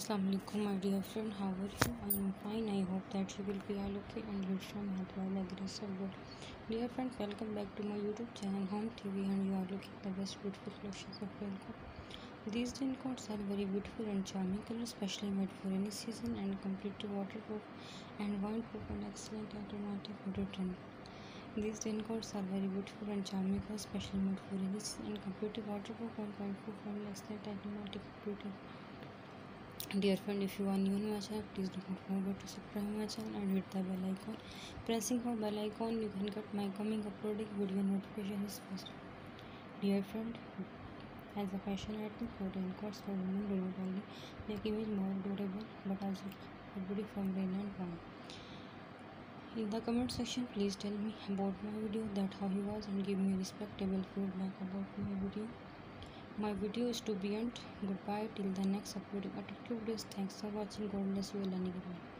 Assalamu alaikum my dear friend. How are you? I am fine. I hope that you will be all okay and you from Hadwala grace of God dear friends welcome back to my youtube channel home tv and you are looking the best beautiful collections of welcome. These raincoats are very beautiful and charming colors specially made for any season and completely waterproof and windproof and excellent for return these raincoats are very beautiful and charming colors specially made for any season and completely waterproof and windproof and excellent for return dear friend if you are new to my channel please do not forget to subscribe my channel and hit the bell icon pressing for bell icon you can get my coming uploading video notifications first dear friend as a fashion item for raincoats for women do only make image more durable but also beauty from rain and warm in the comment section please tell me about my video that how you was and give me respectable feedback about my video my video is to be end. Goodbye. Till the next uploading. Attractive videos thanks for watching. God bless you goodbye